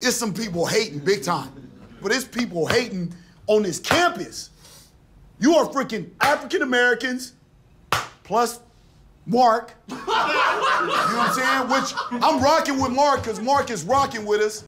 It's some people hating big time, but it's people hating on this campus. You are freaking African Americans plus Mark. You know what I'm saying? Which I'm rocking with Mark because Mark is rocking with us.